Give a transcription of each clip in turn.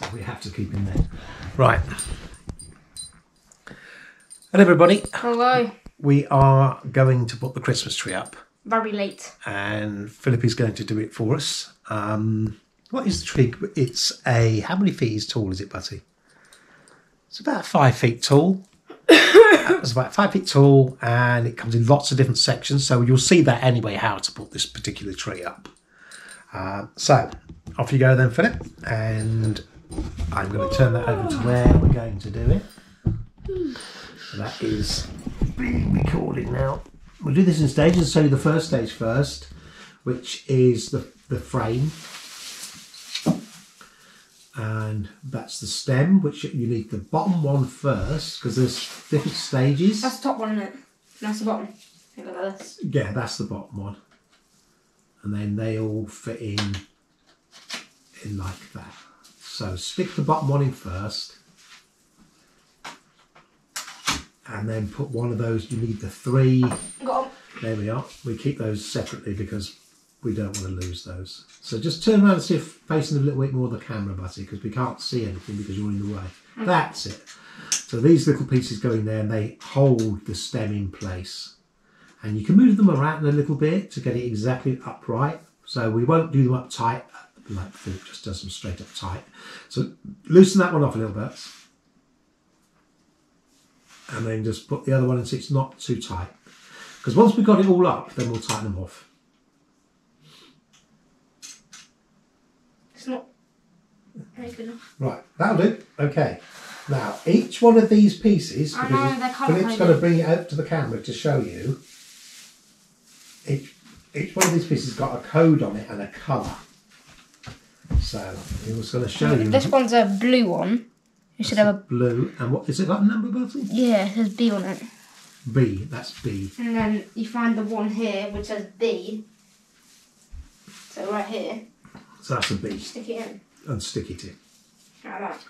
to keep in there. Right. Hello, everybody. Hello. We are going to put the Christmas tree up, Very late. and Phillip is going to do it for us. Um, what is the tree? It's a how many feet is tall? Is it, Butty? It's about five feet tall. it's about five feet tall, and it comes in lots of different sections. So you'll see that anyway. How to put this particular tree up. Uh, so off you go then, Phillip, and I'm going to turn that over to where we're going to do it. So that is being recorded now. We'll do this in stages. So the first stage first, which is the the frame, and that's the stem. Which you need the bottom one first because there's different stages. That's the top one, isn't it? That's the bottom. Look at this. Yeah, that's the bottom one, and then they all fit in in like that. So stick the bottom one in first, and then put one of those. You need the three. There we are. We keep those separately because we don't want to lose those. So just turn around and see if facing a little bit more of the camera, Butty, because we can't see anything because you're in the way. Mm. That's it. So these little pieces go in there and they hold the stem in place. And you can move them around a little bit to get it exactly upright. So we won't do them up tight, like Phillip just does them straight up tight. So loosen that one off a little bit. And then just put the other one in so it's not too tight. Because once we've got it all up, then we'll tighten them off. It's not. Good enough. Right, that'll do. Okay. Now, each one of these pieces, I because know, Phillip's going to bring it out to the camera to show you. Each, each one of these pieces got a code on it and a colour. So, he was going to show uh, you. This one's a blue one. You should have a. blue. And what is it got a number, Bertie? Yeah, it says B on it. B. That's B. And then you find the one here which says B. So right here, So that's a B. stick it in. And stick it in. Like that.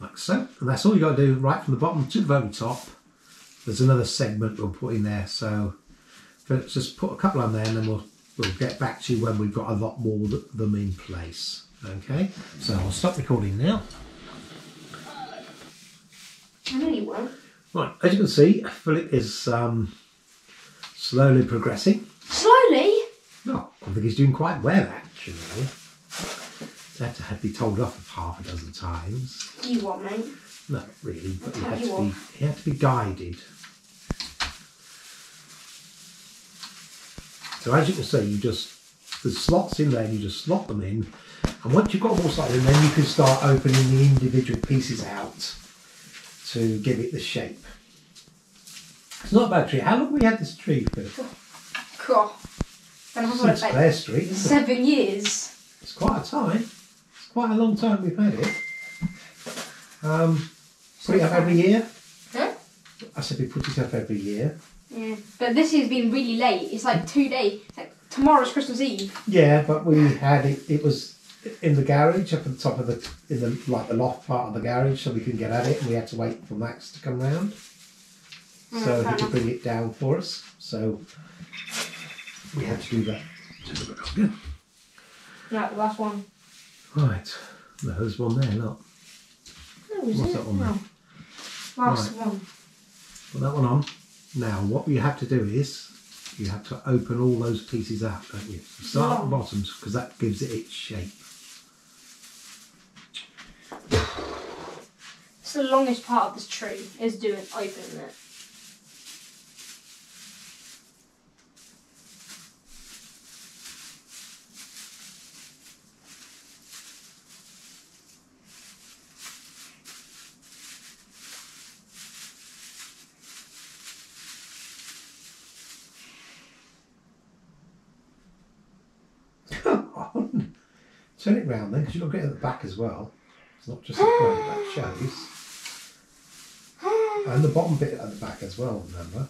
like so. And that's all you got to do right from the bottom to the very top. There's another segment we'll put in there. So let's just put a couple on there and then we'll, we'll get back to you when we've got a lot more of them in place. Okay, so I'll stop recording now. I know you won't. Right, as you can see, Phillip is um, slowly progressing. Slowly? No, I think he's doing quite well actually. He's had to have be told off half a dozen times. You want, mate? No, really, but he had to be he had to be guided. So as you can see, you just there's slots in there, and you just slot them in, and once you've got all slotted then you can start opening the individual pieces out to give it the shape. It's not a bad tree. How long have we had this tree, for? Cool. And I've got it Since like Clare Street, isn't it? seven years. It's quite a time. It's quite a long time we've had it. Um, put it up every year. Huh? I said we put it up every year. Yeah. But this year's been really late. It's like two days. It's like tomorrow's Christmas Eve. Yeah, but we had it. It was in the garage up at the top of the in the like the loft part of the garage, so we couldn't get at it, and we had to wait for Max to come round. Mm, so he could bring it down for us. So we had to do that. Good. Right, the last one. Right. No, there's one there. Look, is What's it? that one No. Last one. put that one on. Now, what you have to do is you have to open all those pieces out, don't you? Start at the bottoms because that gives it its shape. It's the longest part of this tree is doing opening it. on. Turn it round then, because you've got to get at the back as well. It's not just the front that shows. And the bottom bit at the back as well, remember?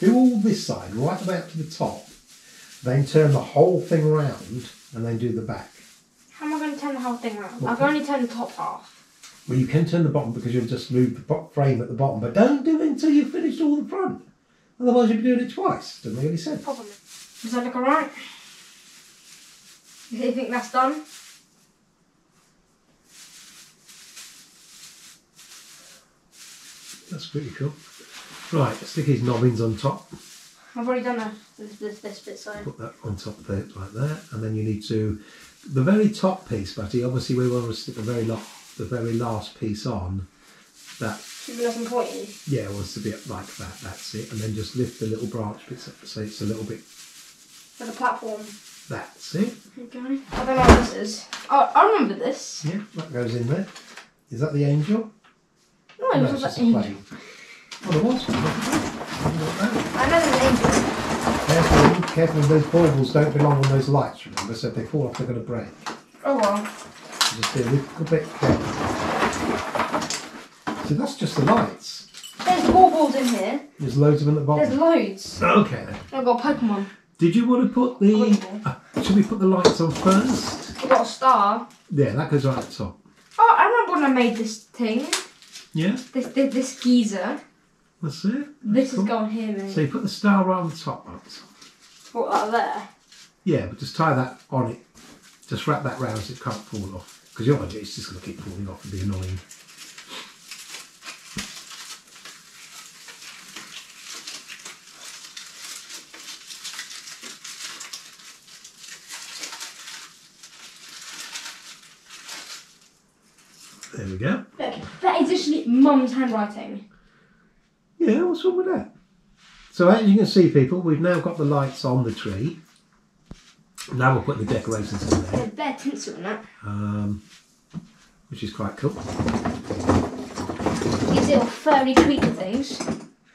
Do all this side right about to the top, then turn the whole thing round and then do the back. How am I going to turn the whole thing around? I've only turned the top half. Well, you can turn the bottom because you'll just move the frame at the bottom, but don't do it until you've finished all the front. Otherwise, you'll be doing it twice. Doesn't make any sense. Problem. Does that look alright? Do you think that's done? That's pretty cool. Right, stick his nobbins on top. I've already done that. This, this, this bit, so. Put that on top of it like that, and then you need to the very top piece, Batty. Obviously, we want to stick the very lot, the very last piece on. That Should be nice and pointy. yeah it wants to be like that. That's it, and then just lift the little branch bits up so it's a little bit. For the platform. That's it. Okay. I don't know what this is. Oh, I remember this. Yeah, that goes in there. Is that the angel? No, it No, was it's like just a angel. plane. Oh, there was I know there's an angel. at that. Careful, careful, those baubles don't belong on those lights, remember, so if they fall off, they're going to break. Oh well. Just be a little bit careful. So that's just the lights. There's more balls in here. There's loads of them at the box. There's loads. Okay. then. I've got Pokemon. Did you want to put the? Uh, should we put the lights on first? I've got a star. Yeah, that goes right at the top. Oh, I remember when I made this thing. Yeah, This this, this geezer. that's it. This Cool. is going here, mate. So you put the star right on the top. Right? What, that there? Yeah, but just tie that on it. Just wrap that round so it can't fall off. Because your idea is just going to keep falling off and be annoying. There we go. Is Mum's handwriting. Yeah, what's wrong with that? So as you can see, people, we've now got the lights on the tree. Now we'll put the decorations in there, There's bare tinsel in that. um, which is quite cool. These little furry creature things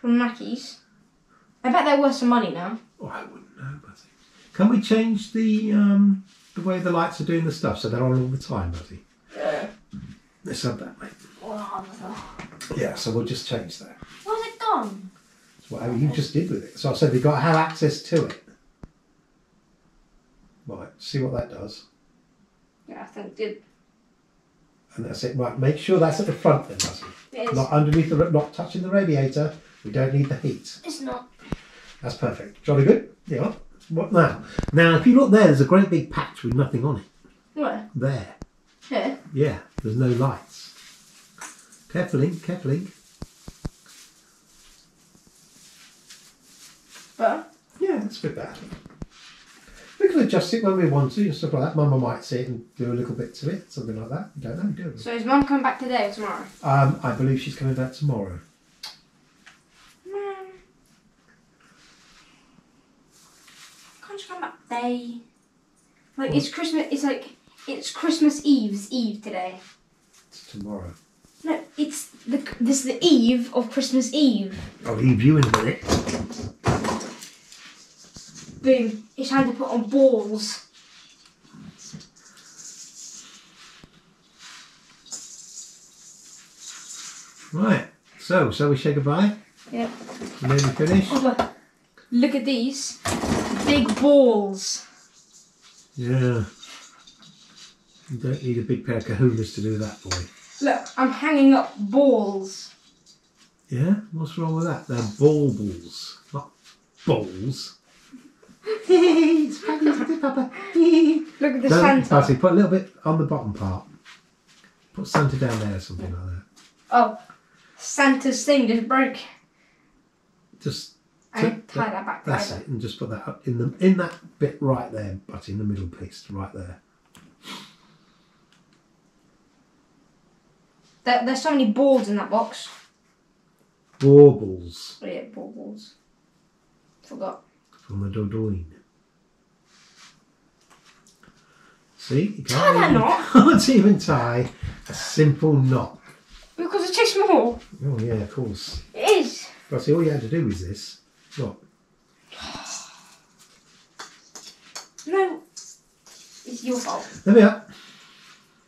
from Mackey's. I bet they're worth some money now. Oh, I wouldn't know, Buddy. Can we change the um, the way the lights are doing the stuff so they're on all the time, Buddy? Yeah. Let's have that, mate. Yeah, so we'll just change that. Where's it gone? It's whatever you just did with it. So I said we've got to have access to it. Right, see what that does. Yeah, I think it did. And that's it. Right, make sure that's at the front then, Buddy. It is. Not underneath the, not touching the radiator. We don't need the heat. It's not. That's perfect. Jolly good. Yeah. What now? Now, if you look there, there's a great big patch with nothing on it. Where? There. Here. Yeah. There's no lights. Careful, Ink. Careful, Ink. Yeah, that's a bit bad. We can adjust it when we want to and stuff like that. Mama might see it and do a little bit to it, something like that. We don't know, do we? so is Mum coming back today or tomorrow? Um, I believe she's coming back tomorrow. Can't you come back today? Like it's Christmas. It's like it's Christmas Eve's Eve today. It's tomorrow. It's the this is the eve of Christmas Eve. Oh, I'll leave you in a minute. Boom! It's time to put on balls. Right. So, shall we say goodbye? Yep. Nearly finished? Oh, look. Look at these big balls. Yeah. You don't need a big pair of kahunas to do that, boy. Look, I'm hanging up balls. Yeah? What's wrong with that? They're baubles, not balls. it's fabulous, isn't Papa? Look at the Don't, Santa. Patty, put a little bit on the bottom part. Put Santa down there or something like that. Oh, Santa's thing just broke. Just And tie that back that's it, and just put that up in the in that bit right there, but in the middle piece, right there. There, there's so many balls in that box. Baubles Oh yeah, ball balls. Forgot. from the Dodoine. See, you Tie that can't, knot. can't even tie a simple knot. Because it's too small. Oh yeah, of course. It is. But see, all you had to do was this. What? No. It's your fault. There we are.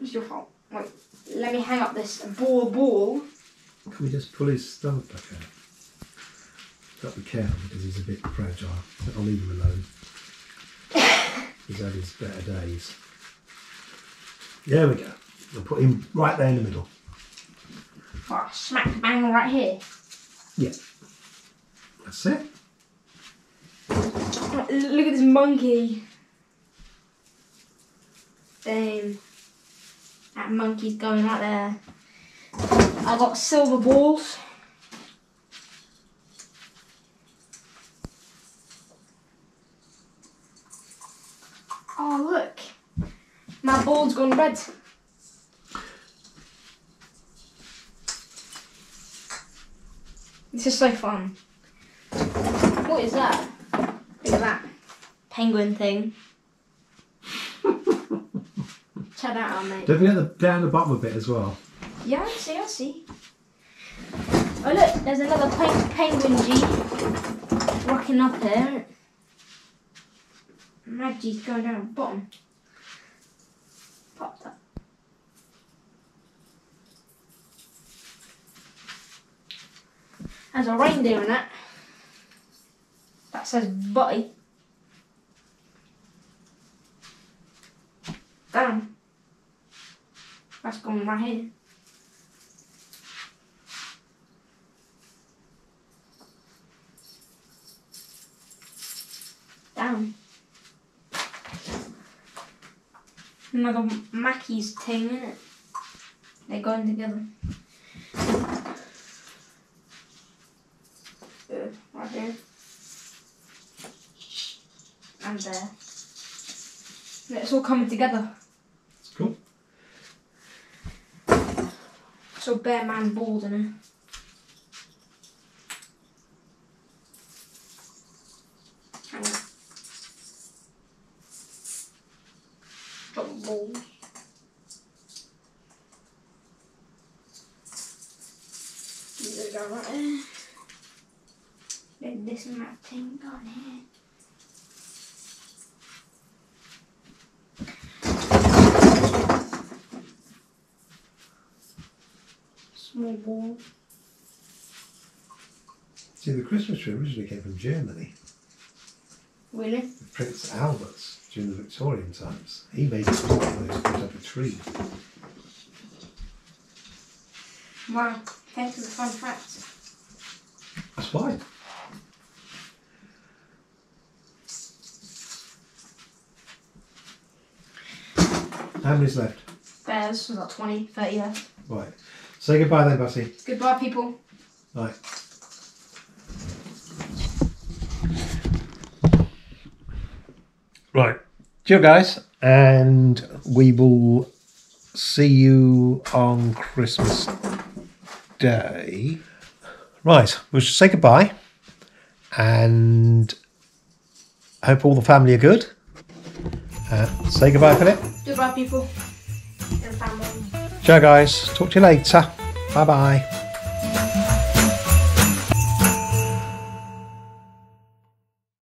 It's your fault. Wait, let me hang up this ball ball. Can we just pull his stomach back out? Got to be careful because he's a bit fragile. I'll leave him alone. he's had his better days. There we go. We'll put him right there in the middle. Oh, smack bang right here. Yeah. That's it. Look at this monkey. Same. That monkey's going right there. I got silver balls. Oh look, my ball's gone red. This is so fun. What is that? Look at that penguin thing. Check that out, mate. Don't forget the down the bottom a bit as well. Yeah, I see, I see. Oh look, there's another pen- penguin G rocking up here. Mad G's going down the bottom. Pop that. There's a reindeer in that. That says buddy. Damn. That's going right here. Down. Another Mackey's thing, innit? They're going together. Right here. And there. It's all coming together. It's cool. So bear man bald in it. On. Then this and that thing going here. See, the Christmas tree originally came from Germany. Really? Prince Albert's during the Victorian times. He made it put up a tree. Wow. Thanks for the fun facts. That's why. How many's left? Bears, we've got 20, 30 left. Right. Say goodbye then, Batty. Goodbye, people. Right. Right. Cheers, guys. And we will see you on Christmas Day. Right. We'll just say goodbye. And hope all the family are good. Uh, say goodbye, Phillip. Goodbye, people. And family. Ciao, guys. Talk to you later. Bye bye.